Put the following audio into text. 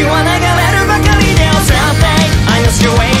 you は流れるばかりでおしゃべり I you're waiting.